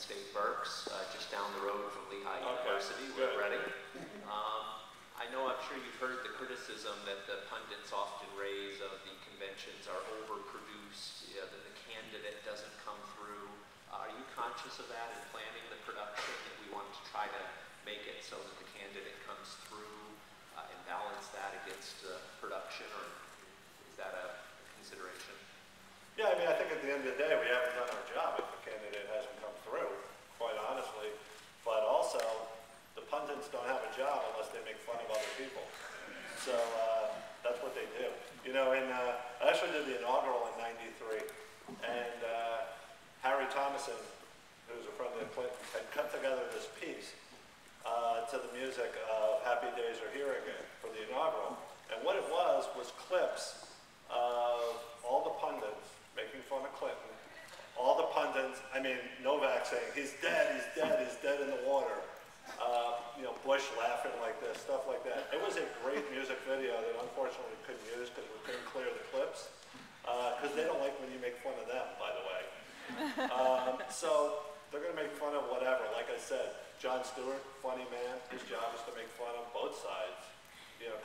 State Berks, uh, just down the road from Lehigh Okay, University. We're good. Reading. Um, I know, I'm sure you've heard the criticism that the pundits often raise of the conventions are overproduced, you know, that the candidate doesn't come through. Uh, Are you conscious of that in planning the production, that we want to try to make it so that the candidate comes through uh, and balance that against uh, production, or is that a consideration? Yeah, I mean, I think at the end of the day, we haven't done our job if the candidate hasn't come through, quite honestly. But also, the pundits don't have a job unless they make fun of other people. So, uh, that's what they do. You know, and, uh, I actually did the inaugural in ninety-three, and, uh, Harry Thomason, who's a friend of the Clintons, had cut together this piece, uh, to the music of Happy Days Are Here Again for the inaugural. And what it was, was clips of all the pundits making fun of Clinton, all the pundits, I mean, Novak saying, he's dead, he's dead, he's dead in the water. Uh, you know, Bush laughing like this, stuff like that. It was a great music video that unfortunately we couldn't use because we couldn't clear the clips. Because they don't like when you make fun of them, by the way. Um, so they're going to make fun of whatever. Like I said, Jon Stewart, funny man. His job is to make fun of both sides. You know,